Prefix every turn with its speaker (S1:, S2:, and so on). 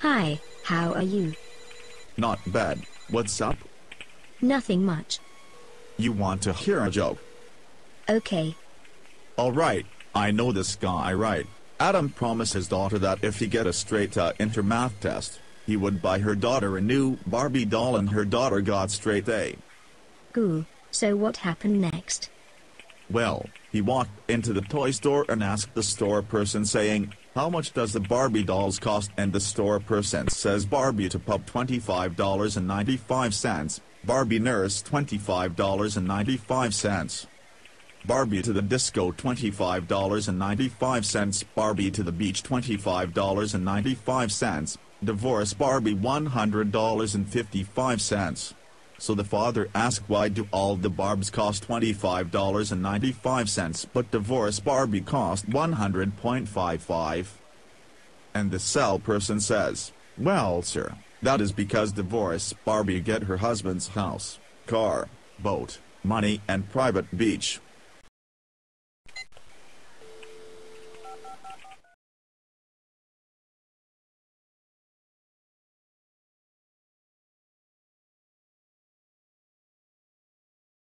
S1: Hi, how are you?
S2: Not bad. What's up?
S1: Nothing much.
S2: You want to hear a joke?
S1: Okay.
S2: Alright, I know this guy right. Adam promised his daughter that if he get a straight uh, A in her math test, he would buy her daughter a new Barbie doll and her daughter got straight A.
S1: Cool. So what happened next?
S2: Well, he walked into the toy store and asked the store person saying, how much does the Barbie dolls cost and the store person says Barbie to pup $25.95, Barbie nurse $25.95. Barbie to the disco $25.95, Barbie to the beach $25.95, divorce Barbie $100.55. So the father asked why do all the Barbs cost $25.95 but divorce Barbie cost 100.55? And the cell person says, well sir, that is because divorce Barbie get her husband's house, car, boat, money and private beach.